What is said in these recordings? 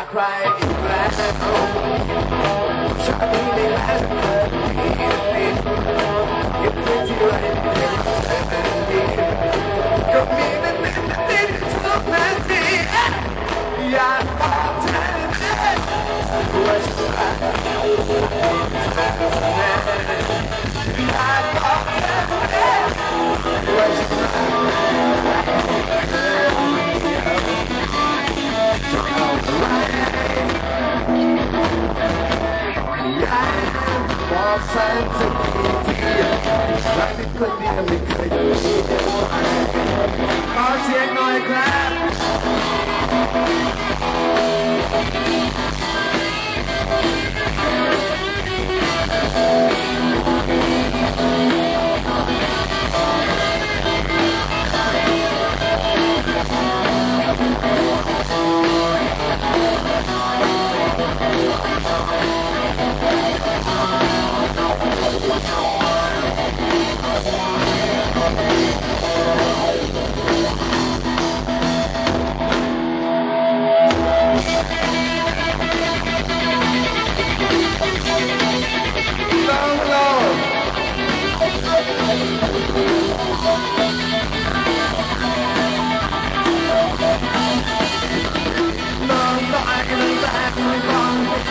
I cry in black. all time to be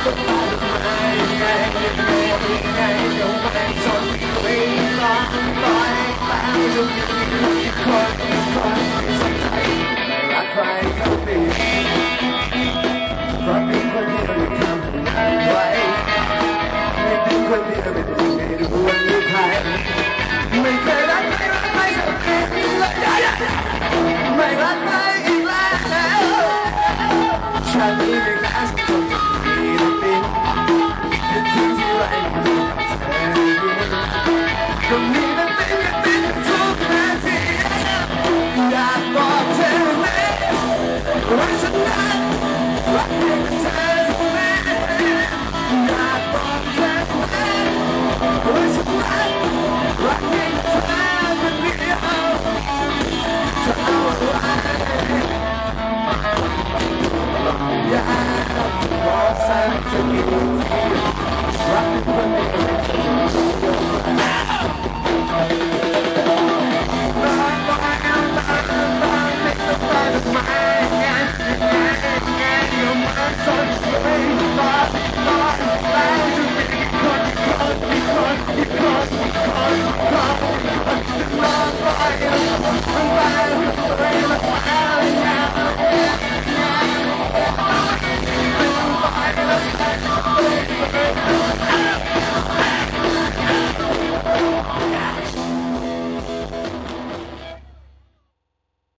อง